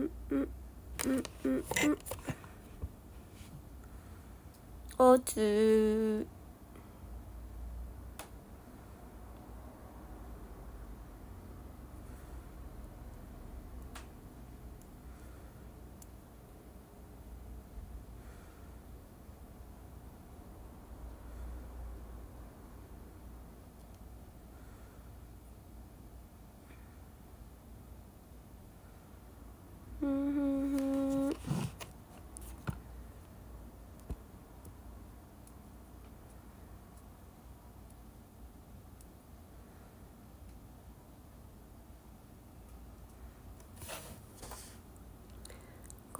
うんうんうんうんおつ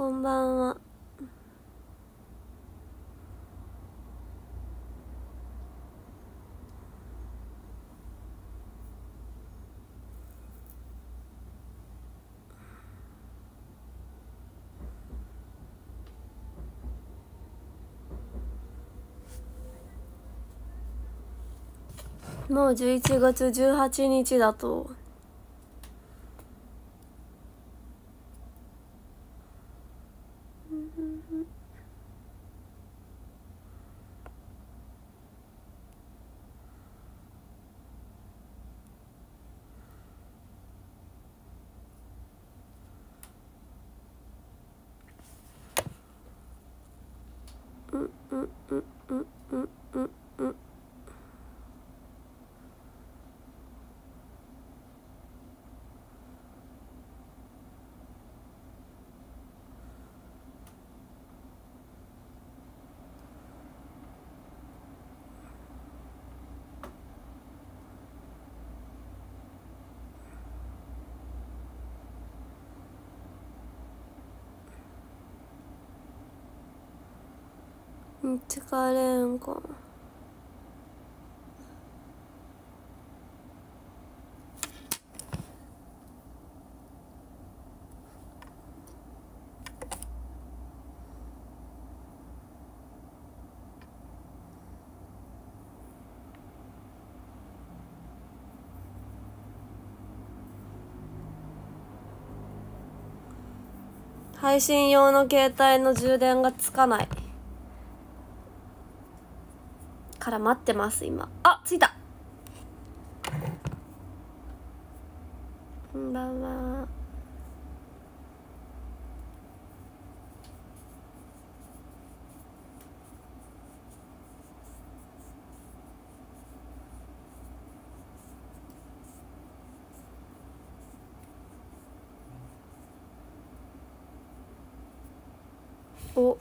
こんばんは。もう11月18日だと。疲れんか。配信用の携帯の充電がつかない。から待ってます今。あ着いたこんばんはお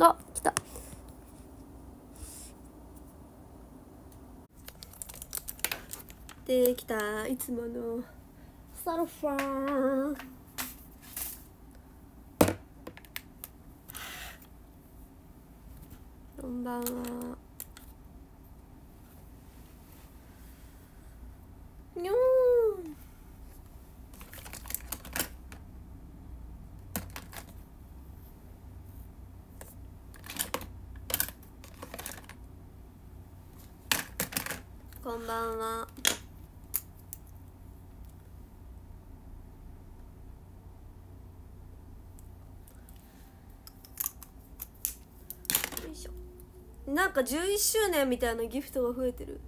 あ来たたいつもの。サルファーこんばんは。にょーん。こんばんはよいしょなんか11周年みたいなギフトが増えてる。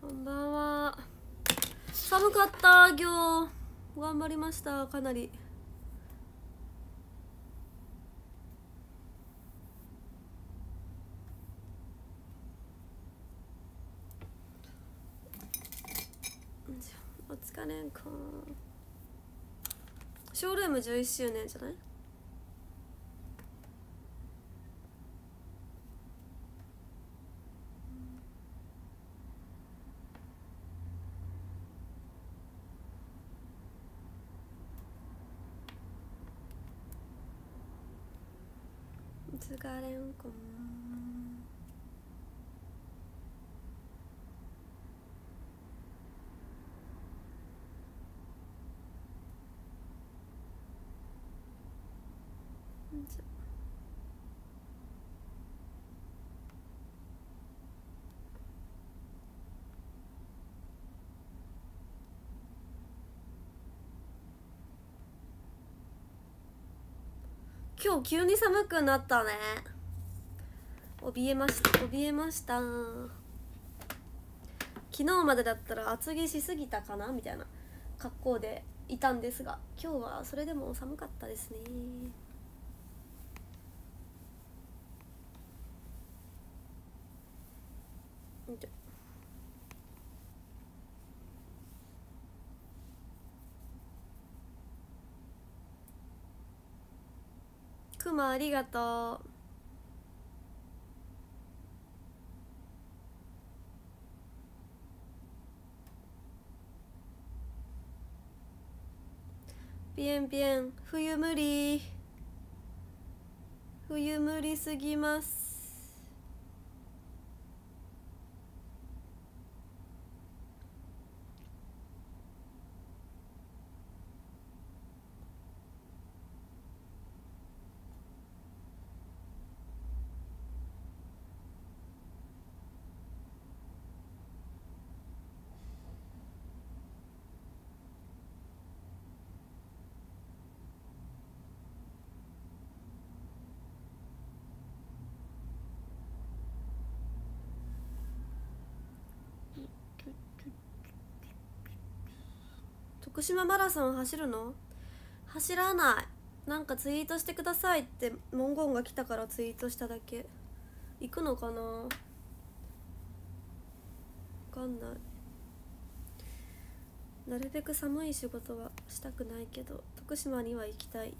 こんばんは。寒かった今日。頑張りました。かなり。お疲れんかショールーム11周年じゃない？つがれんこも。じ。ゃ今日急に寒くなったね。怯えました怯えました。昨日までだったら厚着しすぎたかな？みたいな格好でいたんですが今日はそれでも寒かったですね。くまありがとう。ピエンピエン冬無理。冬無理すぎます。福島マラソン走るの？走らない。なんかツイートしてくださいって文言が来たからツイートしただけ。行くのかな？分かんない。なるべく寒い仕事はしたくないけど徳島には行きたい。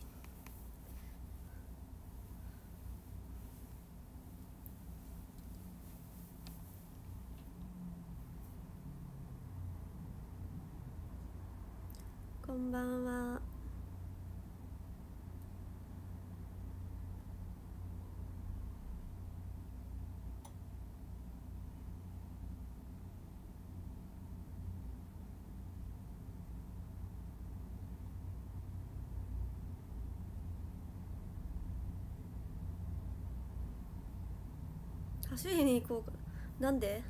んばんは。走りに行こうか。なんで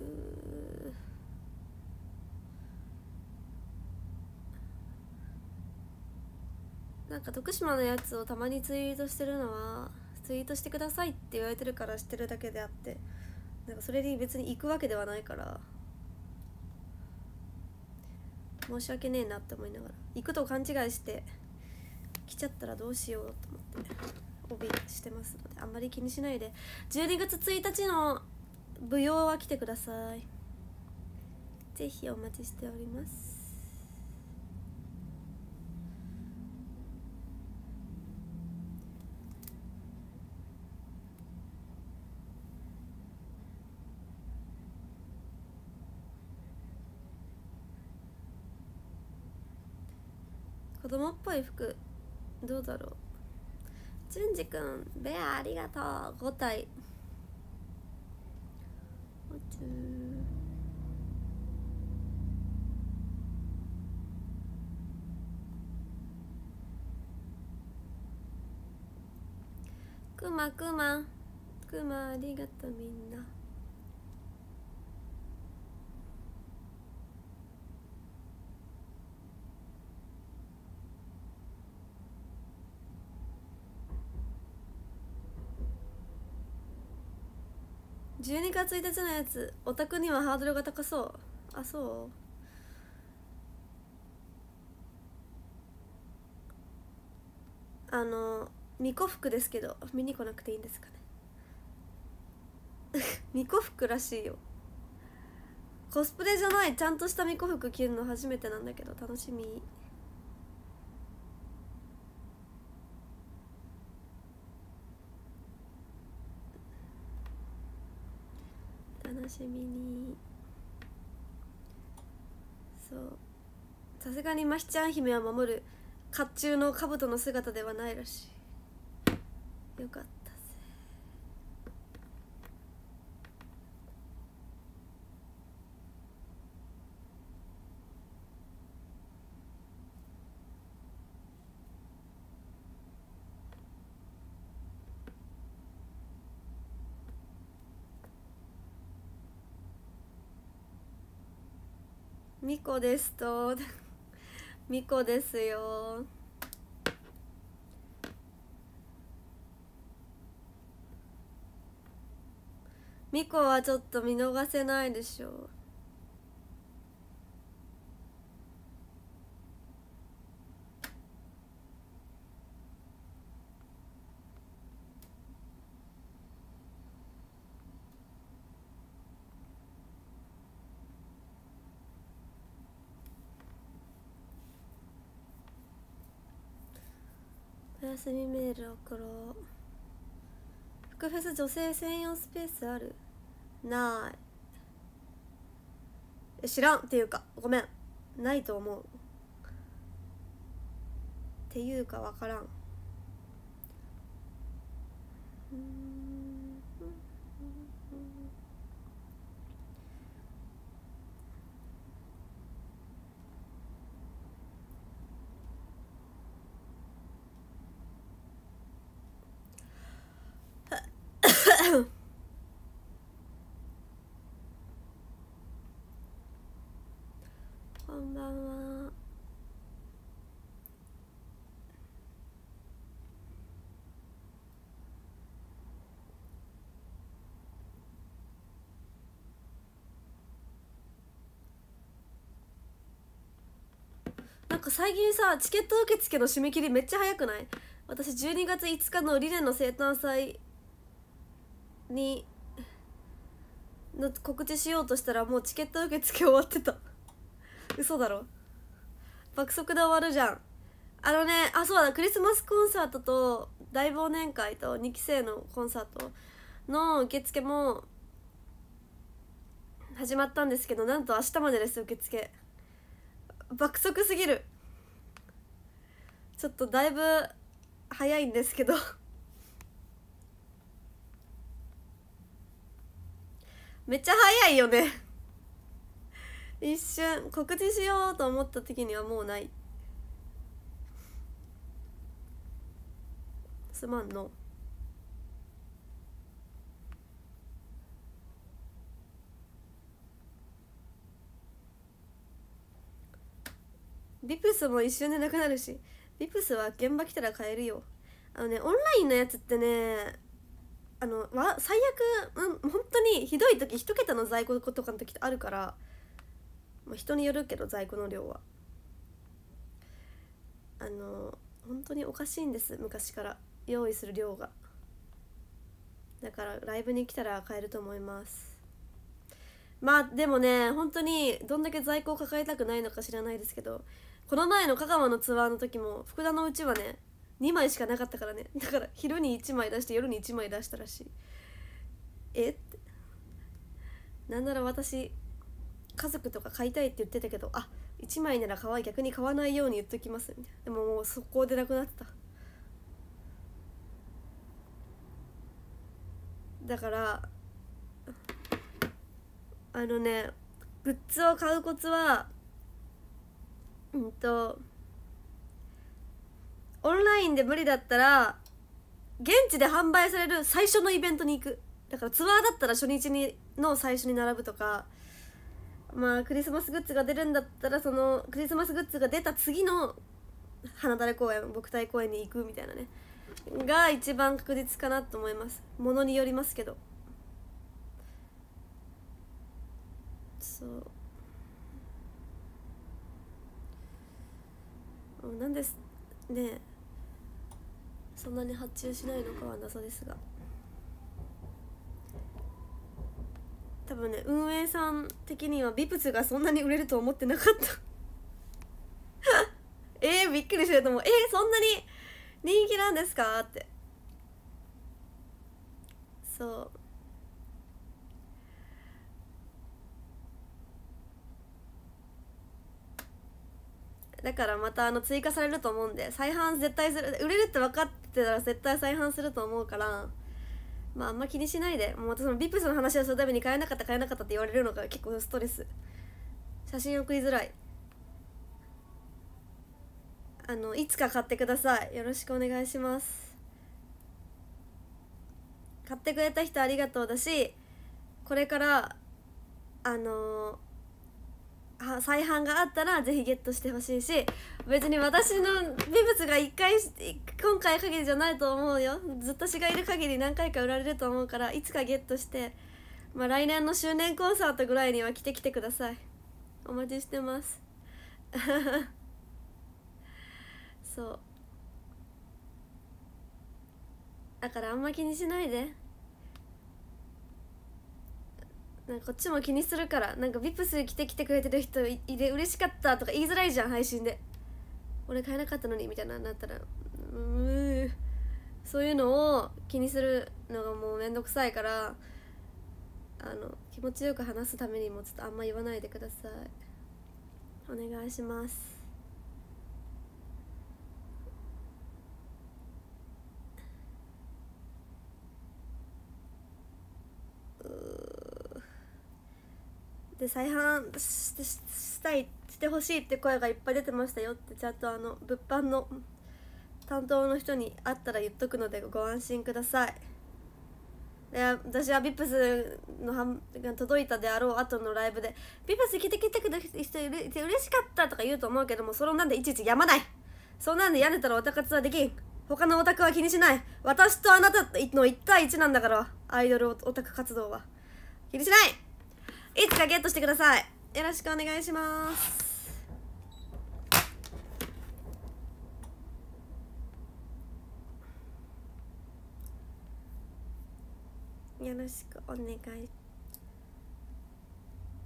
うーなんか徳島のやつをたまにツイートしてるのはツイートしてくださいって言われてるから知ってるだけであってなんかそれに別に行くわけではないから申し訳ねえなって思いながら行くと勘違いして来ちゃったらどうしようと思って帯してますのであんまり気にしないで。12月1日の舞踊は来てください。ぜひお待ちしております。子供っぽい服。どうだろう。淳二くんベアありがとう。5体。くまくま。くまありがとうみんな。12月1日のやつ。オタクにはハードルが高そう。あそう？あの巫女服ですけど見に来なくていいんですかね。巫女服らしいよ。コスプレじゃない。ちゃんとした巫女服着るの初めてなんだけど楽しみ楽しみに。そう。さすがにまひちゃん姫は守る甲冑の兜の姿ではないらしい。よかったぜみこですと。みこですよ。みこはちょっと見逃せないでしょお休みメール送ろう。福フェス女性専用スペースある？ない。え知らんっていうかごめん。ないと思う。っていうか分からんんばんはなんか最近さチケット受付の締め切りめっちゃ早くない？私12月5日のリレンの生誕祭にの告知しようとしたらもうチケット受付終わってた。嘘だろ？爆速で終わるじゃん。あのねあそうだクリスマスコンサートと大忘年会と2期生のコンサートの受付も始まったんですけどなんと明日までです受付。爆速すぎる。ちょっとだいぶ早いんですけど。めっちゃ早いよね。一瞬告知しようと思った時にはもうない。すまんの。ビプスも一瞬でなくなるし。ビプスは現場来たら買えるよ。あのねオンラインのやつってねあのわ最悪、うん、本当にひどい時一桁の在庫とかの時ってあるから、まあ、人によるけど在庫の量は。あの本当におかしいんです昔から。用意する量が。だからライブに来たら買えると思います。まあでもね本当にどんだけ在庫を抱えたくないのか知らないですけどこの前の香川のツアーの時も福田のうちはね2枚しかなかったからね。だから昼に1枚出して夜に1枚出したらしい。え？ってなんなら私家族とか買いたいって言ってたけどあ1枚なら買わ逆に買わないように言っときます。みたいなでももう速攻でなくなってた。だからあのねグッズを買うコツはうんとオンラインで無理だったら現地で販売される最初のイベントに行く。だからツアーだったら初日にの最初に並ぶとかまあクリスマスグッズが出るんだったらそのクリスマスグッズが出た次の花垂れ公演牧体公演に行くみたいなね。が一番確実かなと思います。ものによりますけど。そう。なんですねそんなに発注しないのかは謎ですが。多分ね運営さん的にはビプスがそんなに売れると思ってなかった。えー、びっくりしてると思う。えー、そんなに人気なんですか？って。そう。だからまたあの追加されると思うんで再販絶対する。売れるって分かってたら絶対再販すると思うからまああんま気にしないで。もう私そのビプスの話をするために買えなかった買えなかったって言われるのが結構ストレス。写真送りづらい。あのいつか買ってください。よろしくお願いします。買ってくれた人ありがとうだしこれからあのは再販があったらぜひゲットしてほしいし別に私の美物が1回今回限りじゃないと思うよ。ずっと私がいる限り何回か売られると思うからいつかゲットして、まあ、来年の周年コンサートぐらいには来てきてください。お待ちしてます。そう。だからあんま気にしないで。なんかこっちも気にするからなんかビプス来て来てくれてる人いて嬉しかったとか言いづらいじゃん配信で。俺買えなかったのにみたいななったらうんそういうのを気にするのがもうめんどくさいからあの気持ちよく話すためにもちょっとあんま言わないでください。お願いします。うで再販ししたいしてほしいって声がいっぱい出てましたよってちゃんとあの物販の担当の人に会ったら言っとくのでご安心ください。で私はビップスのはが届いたであろう後のライブで「ビップス来て来てくれる人いて嬉しかった」とか言うと思うけどもそれなんでいちいちやまない。そんなんでやれたらオタ活はできん。他のオタクは気にしない。私とあなたの1対1なんだからアイドルオタク活動は。気にしない。いつかゲットしてください。よろしくお願いします。よろしくお願い。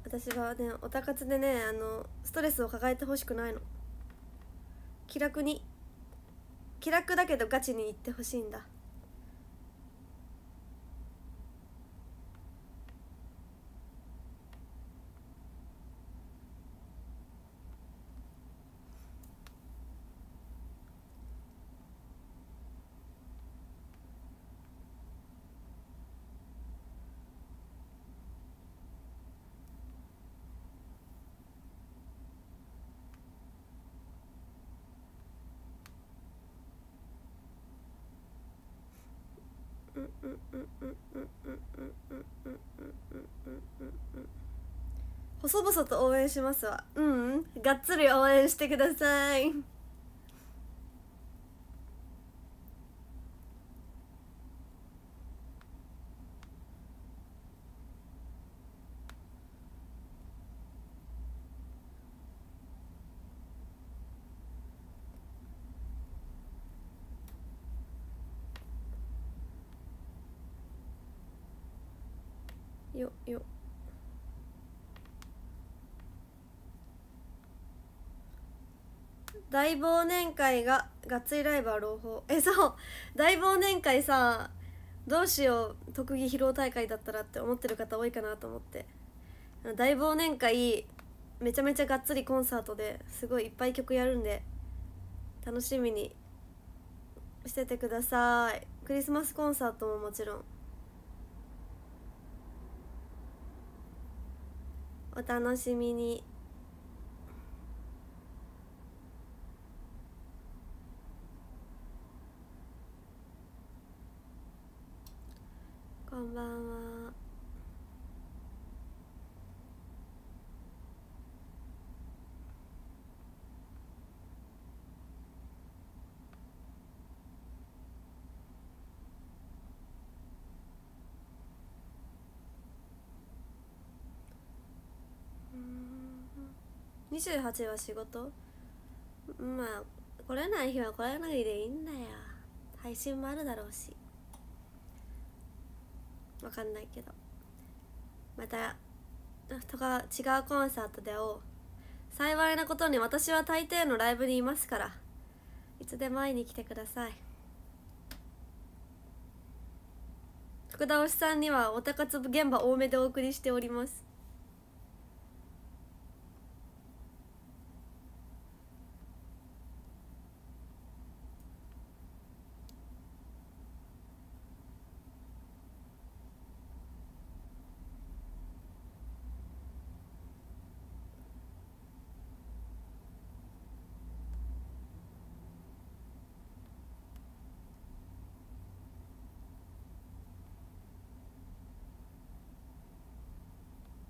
私はねおたかつでねあのストレスを抱えてほしくないの。気楽に気楽だけどガチにいってほしいんだ。細々と応援しますわ。うん、うん、がっつり応援してください。よよ。大忘年会ががっつりライブは朗報えそう。大忘年会さどうしよう特技披露大会だったらって思ってる方多いかなと思って。大忘年会めちゃめちゃがっつりコンサートですごいいっぱい曲やるんで楽しみにしててください。クリスマスコンサートももちろん。お楽しみに。ばんは。28は仕事？まあ来れない日は来れないでいいんだよ。配信もあるだろうし。わかんないけど。またとか違うコンサートで会おう。幸いなことに私は大抵のライブにいますから。いつでも会いに来てください。福田推しさんにはおたかつ現場多めでお送りしております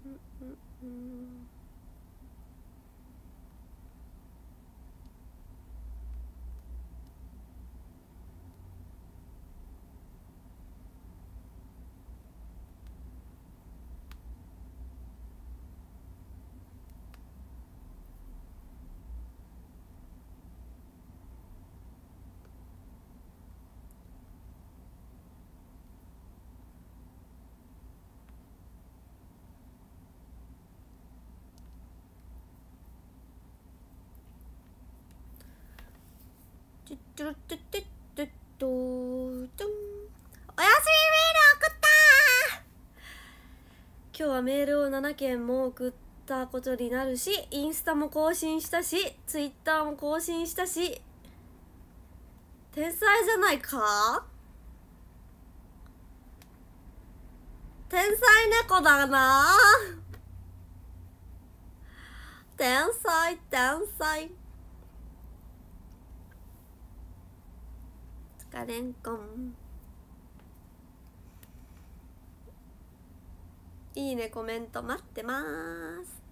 うんトゥットゥルトゥットゥットゥットゥトゥンおやすみメール送った今日はメールを7件も送ったことになるしインスタも更新したしツイッターも更新したし天才じゃないか天才猫だな天才天才かれんこんいいねコメント待ってます。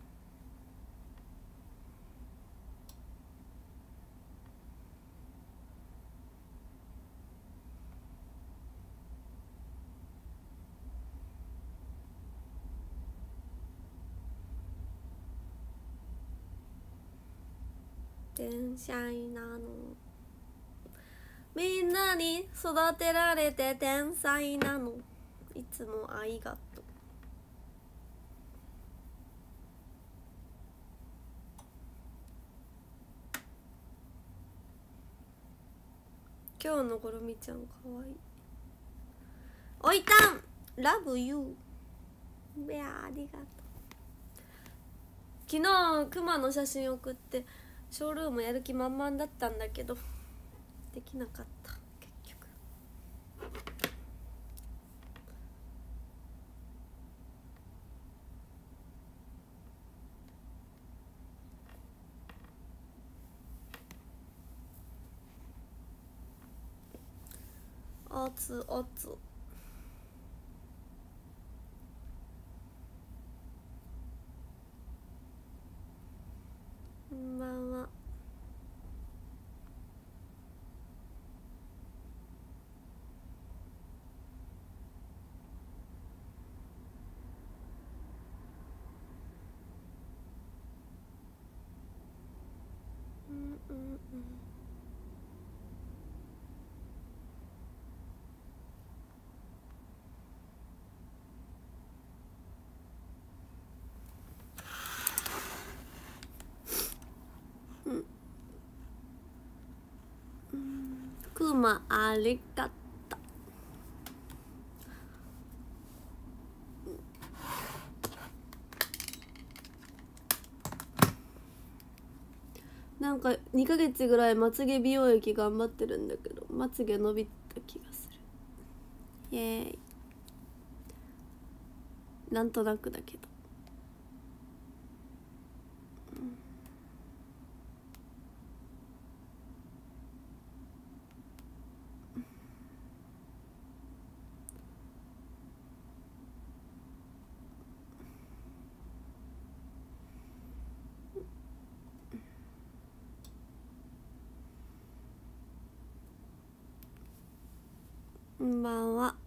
天才なの。みんなに育てられて天才なの。いつもありがとう。今日のゴロミちゃんかわいい。おいたん。ラブユーいやありがとう。昨日クマの写真送ってショールームやる気満々だったんだけど。できなかった結局。おつおつこんばんはうんうんうんまありがとうなんか2ヶ月ぐらいまつげ美容液頑張ってるんだけどまつげ伸びた気がする。イエーイ。なんとなくだけど。ばんは。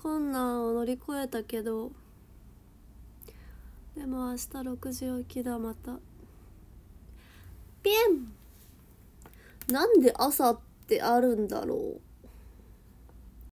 困難を乗り越えたけどでも明日6時起きだまた。ピン！なんで朝ってあるんだろう。